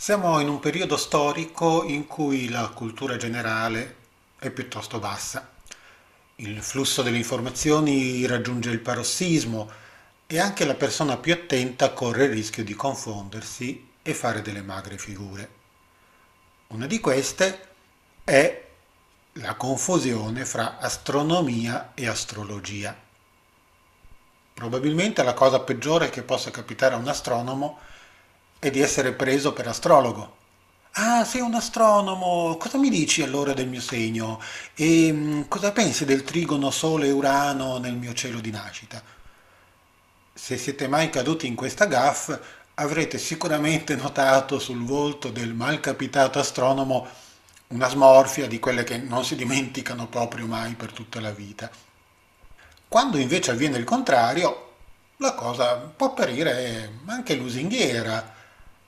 Siamo in un periodo storico in cui la cultura generale è piuttosto bassa. Il flusso delle informazioni raggiunge il parossismo e anche la persona più attenta corre il rischio di confondersi e fare delle magre figure. Una di queste è la confusione fra astronomia e astrologia. Probabilmente la cosa peggiore che possa capitare a un astronomo è di essere preso per astrologo. Ah, sei un astronomo, cosa mi dici allora del mio segno? E mm, cosa pensi del trigono Sole-Urano nel mio cielo di nascita? Se siete mai caduti in questa gaff, avrete sicuramente notato sul volto del malcapitato astronomo una smorfia di quelle che non si dimenticano proprio mai per tutta la vita. Quando invece avviene il contrario, la cosa può apparire anche lusinghiera.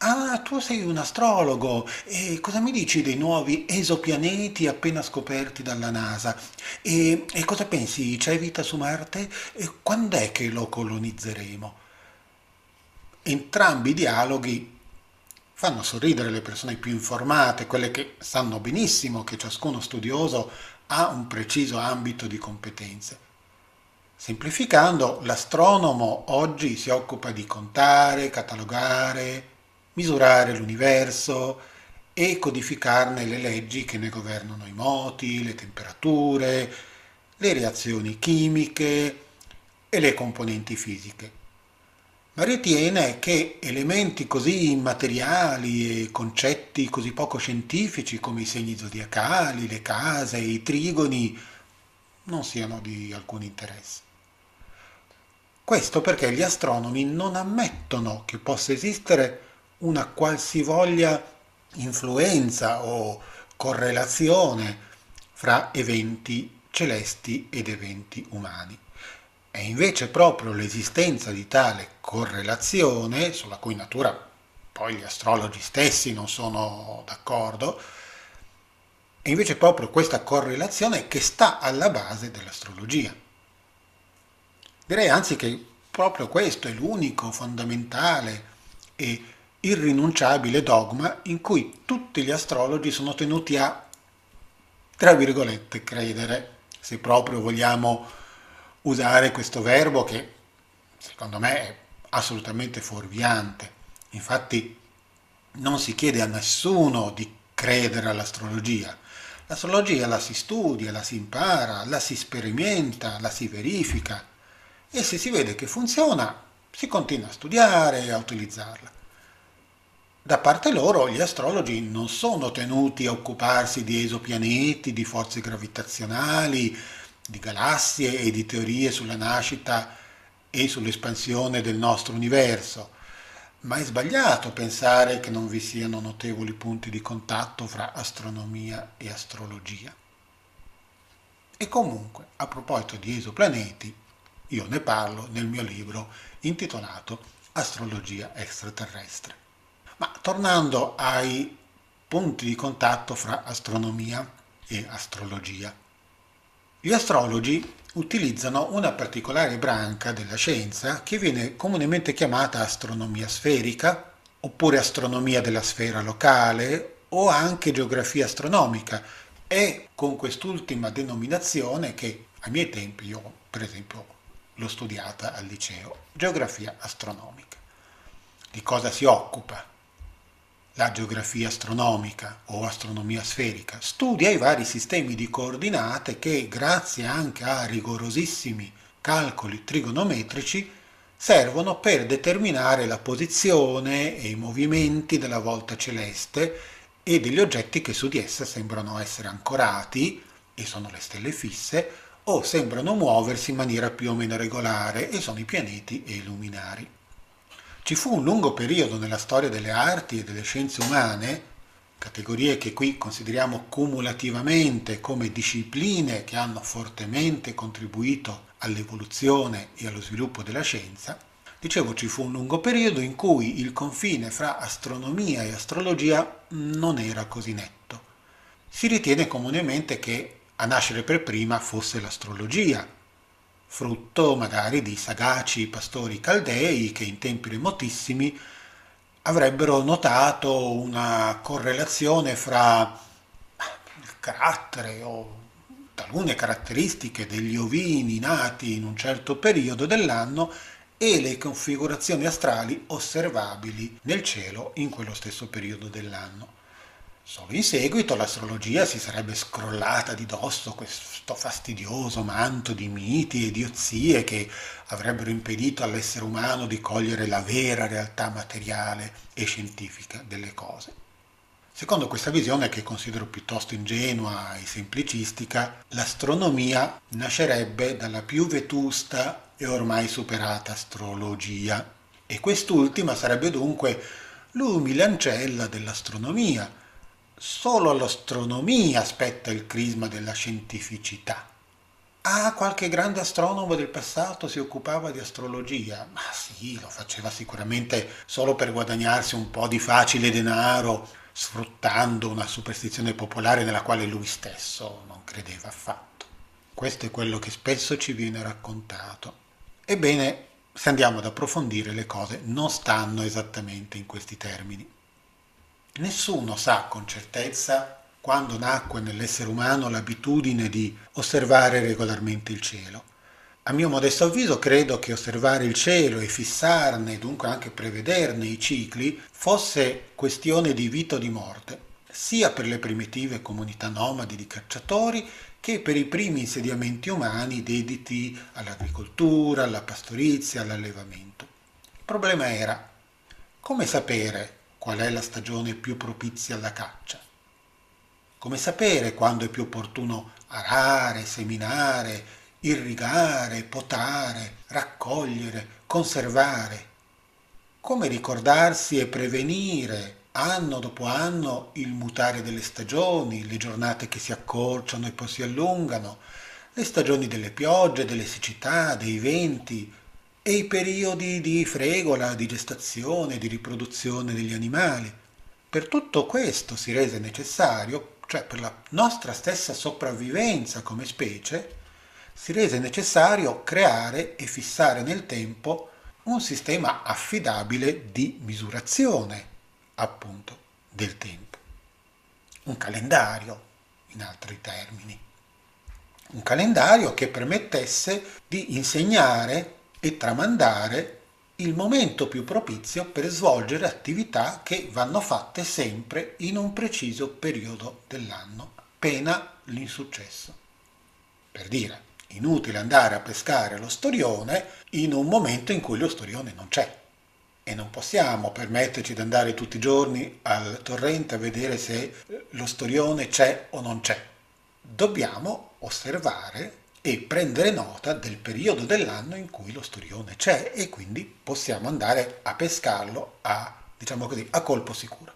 Ah, tu sei un astrologo e cosa mi dici dei nuovi esopianeti appena scoperti dalla NASA? E, e cosa pensi? C'è vita su Marte? E quando è che lo colonizzeremo? Entrambi i dialoghi fanno sorridere le persone più informate, quelle che sanno benissimo che ciascuno studioso ha un preciso ambito di competenze. Semplificando, l'astronomo oggi si occupa di contare, catalogare, misurare l'universo e codificarne le leggi che ne governano i moti, le temperature, le reazioni chimiche e le componenti fisiche. Ma ritiene che elementi così immateriali e concetti così poco scientifici come i segni zodiacali, le case, i trigoni non siano di alcun interesse. Questo perché gli astronomi non ammettono che possa esistere una qualsivoglia influenza o correlazione fra eventi celesti ed eventi umani. È invece proprio l'esistenza di tale correlazione, sulla cui natura poi gli astrologi stessi non sono d'accordo, è invece proprio questa correlazione che sta alla base dell'astrologia. Direi anzi che proprio questo è l'unico fondamentale e irrinunciabile dogma in cui tutti gli astrologi sono tenuti a, tra virgolette, credere, se proprio vogliamo usare questo verbo che secondo me è assolutamente fuorviante. Infatti non si chiede a nessuno di credere all'astrologia. L'astrologia la si studia, la si impara, la si sperimenta, la si verifica e se si vede che funziona si continua a studiare e a utilizzarla. Da parte loro gli astrologi non sono tenuti a occuparsi di esopianeti, di forze gravitazionali, di galassie e di teorie sulla nascita e sull'espansione del nostro universo, ma è sbagliato pensare che non vi siano notevoli punti di contatto fra astronomia e astrologia. E comunque, a proposito di esoplaneti, io ne parlo nel mio libro intitolato Astrologia extraterrestre. Ma tornando ai punti di contatto fra astronomia e astrologia. Gli astrologi utilizzano una particolare branca della scienza che viene comunemente chiamata astronomia sferica, oppure astronomia della sfera locale o anche geografia astronomica. È con quest'ultima denominazione che ai miei tempi io, per esempio, l'ho studiata al liceo, geografia astronomica. Di cosa si occupa? La geografia astronomica o astronomia sferica studia i vari sistemi di coordinate che, grazie anche a rigorosissimi calcoli trigonometrici, servono per determinare la posizione e i movimenti della volta celeste e degli oggetti che su di essa sembrano essere ancorati, e sono le stelle fisse, o sembrano muoversi in maniera più o meno regolare e sono i pianeti e i luminari. Ci fu un lungo periodo nella storia delle arti e delle scienze umane, categorie che qui consideriamo cumulativamente come discipline che hanno fortemente contribuito all'evoluzione e allo sviluppo della scienza, dicevo ci fu un lungo periodo in cui il confine fra astronomia e astrologia non era così netto. Si ritiene comunemente che a nascere per prima fosse l'astrologia, frutto magari di sagaci pastori caldei che in tempi remotissimi avrebbero notato una correlazione fra il carattere o talune caratteristiche degli ovini nati in un certo periodo dell'anno e le configurazioni astrali osservabili nel cielo in quello stesso periodo dell'anno. Solo in seguito l'astrologia si sarebbe scrollata di dosso questo fastidioso manto di miti e diozie che avrebbero impedito all'essere umano di cogliere la vera realtà materiale e scientifica delle cose. Secondo questa visione, che considero piuttosto ingenua e semplicistica, l'astronomia nascerebbe dalla più vetusta e ormai superata astrologia, e quest'ultima sarebbe dunque l'umile ancella dell'astronomia, Solo l'astronomia aspetta il crisma della scientificità. Ah, qualche grande astronomo del passato si occupava di astrologia? Ma sì, lo faceva sicuramente solo per guadagnarsi un po' di facile denaro, sfruttando una superstizione popolare nella quale lui stesso non credeva affatto. Questo è quello che spesso ci viene raccontato. Ebbene, se andiamo ad approfondire le cose, non stanno esattamente in questi termini. Nessuno sa con certezza quando nacque nell'essere umano l'abitudine di osservare regolarmente il cielo. A mio modesto avviso credo che osservare il cielo e fissarne, dunque anche prevederne i cicli, fosse questione di vita o di morte, sia per le primitive comunità nomadi di cacciatori che per i primi insediamenti umani dediti all'agricoltura, alla pastorizia, all'allevamento. Il problema era come sapere qual è la stagione più propizia alla caccia. Come sapere quando è più opportuno arare, seminare, irrigare, potare, raccogliere, conservare. Come ricordarsi e prevenire anno dopo anno il mutare delle stagioni, le giornate che si accorciano e poi si allungano, le stagioni delle piogge, delle siccità, dei venti, e i periodi di fregola, di gestazione, di riproduzione degli animali. Per tutto questo si rese necessario, cioè per la nostra stessa sopravvivenza come specie, si rese necessario creare e fissare nel tempo un sistema affidabile di misurazione, appunto, del tempo. Un calendario, in altri termini. Un calendario che permettesse di insegnare e tramandare il momento più propizio per svolgere attività che vanno fatte sempre in un preciso periodo dell'anno, pena l'insuccesso. Per dire, inutile andare a pescare lo storione in un momento in cui lo storione non c'è. E non possiamo permetterci di andare tutti i giorni al torrente a vedere se lo storione c'è o non c'è. Dobbiamo osservare e prendere nota del periodo dell'anno in cui lo storione c'è e quindi possiamo andare a pescarlo a, diciamo così, a colpo sicuro.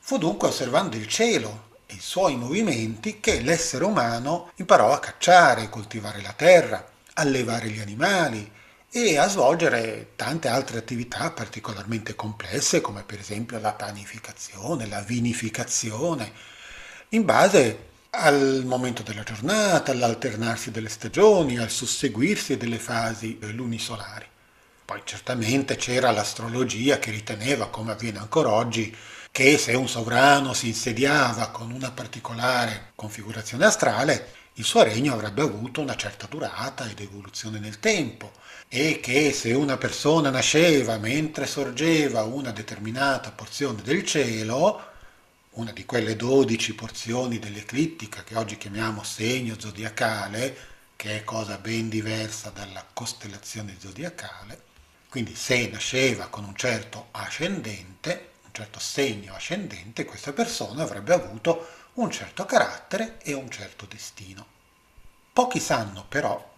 Fu dunque osservando il cielo e i suoi movimenti che l'essere umano imparò a cacciare, coltivare la terra, allevare gli animali e a svolgere tante altre attività particolarmente complesse come per esempio la panificazione, la vinificazione, in base al momento della giornata, all'alternarsi delle stagioni, al susseguirsi delle fasi lunisolari. Poi certamente c'era l'astrologia che riteneva, come avviene ancora oggi, che se un sovrano si insediava con una particolare configurazione astrale, il suo regno avrebbe avuto una certa durata ed evoluzione nel tempo e che se una persona nasceva mentre sorgeva una determinata porzione del cielo, una di quelle dodici porzioni dell'eclittica che oggi chiamiamo segno zodiacale, che è cosa ben diversa dalla costellazione zodiacale, quindi se nasceva con un certo ascendente, un certo segno ascendente, questa persona avrebbe avuto un certo carattere e un certo destino. Pochi sanno però,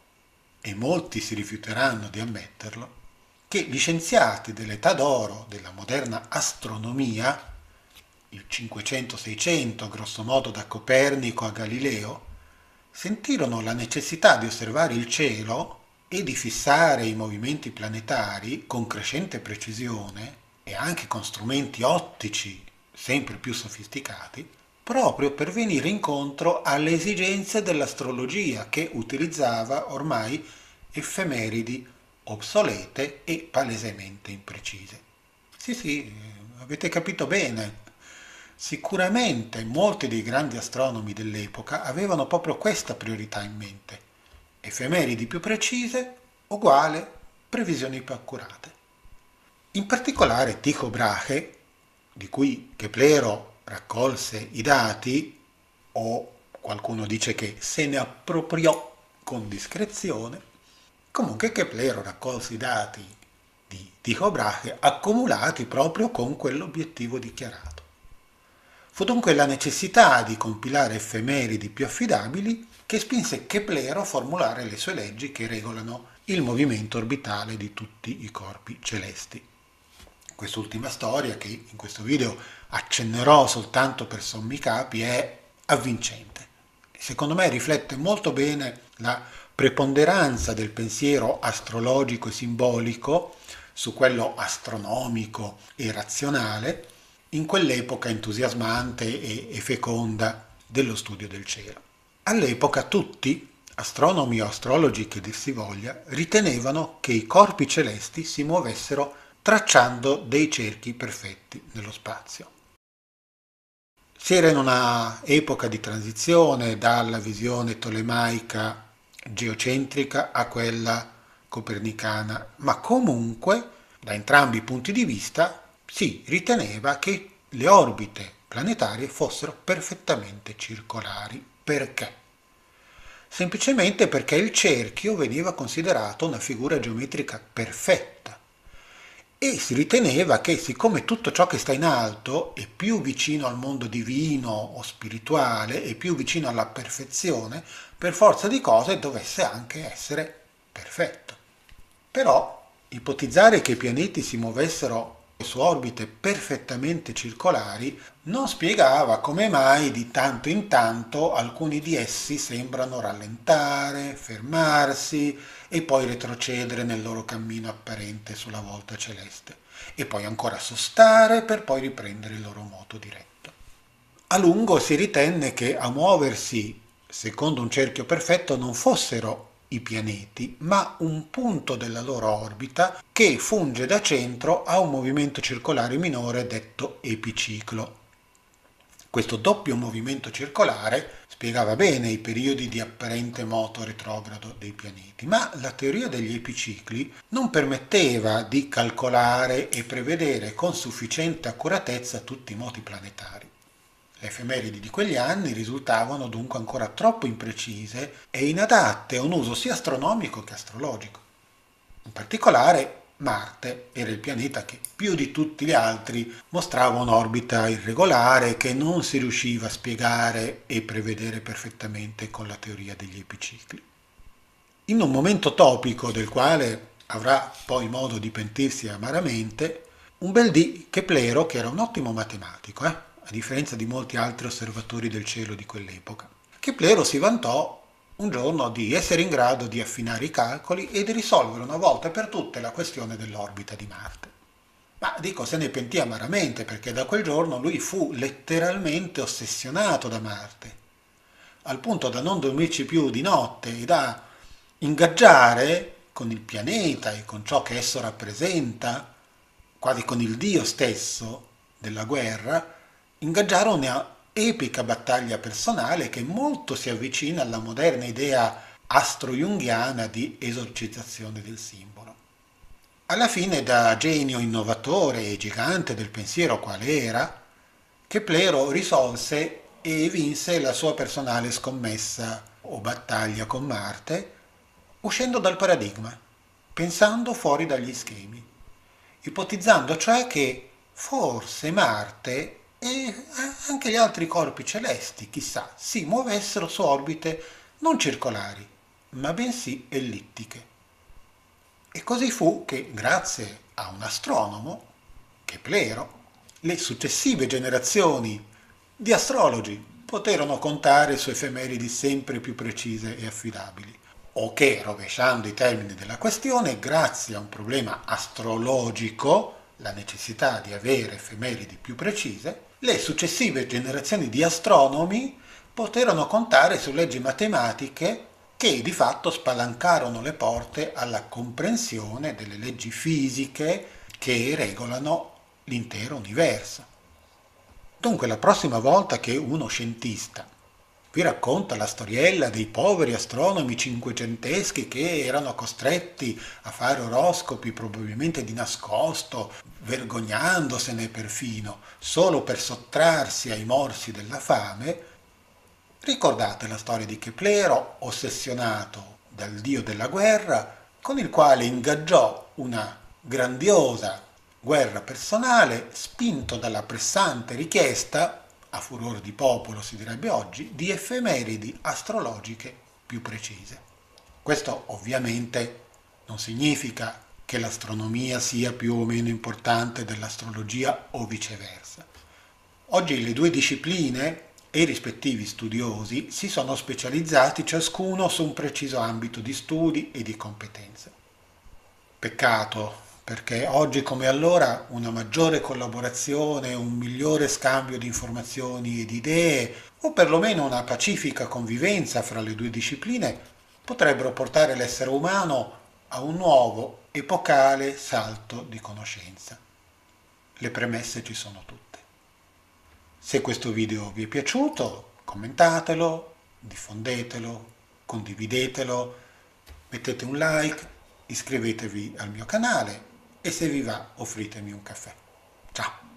e molti si rifiuteranno di ammetterlo, che gli scienziati dell'età d'oro della moderna astronomia il 500-600, grosso modo da Copernico a Galileo, sentirono la necessità di osservare il cielo e di fissare i movimenti planetari con crescente precisione e anche con strumenti ottici sempre più sofisticati, proprio per venire incontro alle esigenze dell'astrologia che utilizzava ormai effemeridi obsolete e palesemente imprecise. Sì, sì, avete capito bene. Sicuramente molti dei grandi astronomi dell'epoca avevano proprio questa priorità in mente. Effemeridi più precise uguale previsioni più accurate. In particolare Tycho Brahe, di cui Keplero raccolse i dati, o qualcuno dice che se ne appropriò con discrezione, comunque Keplero raccolse i dati di Tycho Brahe accumulati proprio con quell'obiettivo dichiarato. Fu dunque la necessità di compilare effemeridi più affidabili che spinse Keplero a formulare le sue leggi che regolano il movimento orbitale di tutti i corpi celesti. Quest'ultima storia, che in questo video accennerò soltanto per sommi capi, è avvincente. Secondo me riflette molto bene la preponderanza del pensiero astrologico e simbolico su quello astronomico e razionale in quell'epoca entusiasmante e, feconda dello studio del cielo. All'epoca tutti, astronomi o astrologi che dir si voglia, ritenevano che i corpi celesti si muovessero tracciando dei cerchi perfetti nello spazio. Si era in una epoca di transizione dalla visione tolemaica geocentrica a quella copernicana, ma comunque da entrambi i punti di vista si riteneva che le orbite planetarie fossero perfettamente circolari. Perché? Semplicemente perché il cerchio veniva considerato una figura geometrica perfetta e si riteneva che siccome tutto ciò che sta in alto è più vicino al mondo divino o spirituale e più vicino alla perfezione, per forza di cose dovesse anche essere perfetto. Però ipotizzare che i pianeti si muovessero su orbite perfettamente circolari non spiegava come mai di tanto in tanto alcuni di essi sembrano rallentare, fermarsi e poi retrocedere nel loro cammino apparente sulla volta celeste e poi ancora sostare per poi riprendere il loro moto diretto. A lungo si ritenne che a muoversi secondo un cerchio perfetto non fossero i pianeti, ma un punto della loro orbita che funge da centro a un movimento circolare minore detto epiciclo. Questo doppio movimento circolare spiegava bene i periodi di apparente moto retrogrado dei pianeti, ma la teoria degli epicicli non permetteva di calcolare e prevedere con sufficiente accuratezza tutti i moti planetari. Le effemeridi di quegli anni risultavano dunque ancora troppo imprecise e inadatte a un uso sia astronomico che astrologico. In particolare Marte era il pianeta che più di tutti gli altri mostrava un'orbita irregolare che non si riusciva a spiegare e prevedere perfettamente con la teoria degli epicicli. In un momento topico del quale avrà poi modo di pentirsi amaramente, un bel dì Keplero, che era un ottimo matematico, eh? A differenza di molti altri osservatori del cielo di quell'epoca. Keplero si vantò un giorno di essere in grado di affinare i calcoli e di risolvere una volta per tutte la questione dell'orbita di Marte. Ma dico, se ne pentì amaramente perché da quel giorno lui fu letteralmente ossessionato da Marte, al punto da non dormirci più di notte e da ingaggiare con il pianeta e con ciò che esso rappresenta, quasi con il Dio stesso della guerra, ingaggiare una epica battaglia personale che molto si avvicina alla moderna idea astro-junghiana di esorcizzazione del simbolo. Alla fine, da genio innovatore e gigante del pensiero quale era, Keplero risolse e vinse la sua personale scommessa o battaglia con Marte, uscendo dal paradigma, pensando fuori dagli schemi, ipotizzando cioè che forse Marte e anche gli altri corpi celesti, chissà, si muovessero su orbite non circolari, ma bensì ellittiche. E così fu che, grazie a un astronomo, Keplero, le successive generazioni di astrologi poterono contare su effemeridi sempre più precise e affidabili, o che, rovesciando i termini della questione, grazie a un problema astrologico, la necessità di avere effemeridi più precise, le successive generazioni di astronomi poterono contare su leggi matematiche che di fatto spalancarono le porte alla comprensione delle leggi fisiche che regolano l'intero universo. Dunque la prossima volta che uno scientista vi racconta la storiella dei poveri astronomi cinquecenteschi che erano costretti a fare oroscopi probabilmente di nascosto, vergognandosene perfino, solo per sottrarsi ai morsi della fame, ricordate la storia di Keplero, ossessionato dal dio della guerra, con il quale ingaggiò una grandiosa guerra personale, spinto dalla pressante richiesta a furore di popolo si direbbe oggi, di effemeridi astrologiche più precise. Questo ovviamente non significa che l'astronomia sia più o meno importante dell'astrologia o viceversa. Oggi le due discipline e i rispettivi studiosi si sono specializzati ciascuno su un preciso ambito di studi e di competenze. Peccato perché oggi come allora una maggiore collaborazione, un migliore scambio di informazioni e di idee, o perlomeno una pacifica convivenza fra le due discipline, potrebbero portare l'essere umano a un nuovo, epocale salto di conoscenza. Le premesse ci sono tutte. Se questo video vi è piaciuto, commentatelo, diffondetelo, condividetelo, mettete un like, iscrivetevi al mio canale e se vi va offritemi un caffè. Ciao!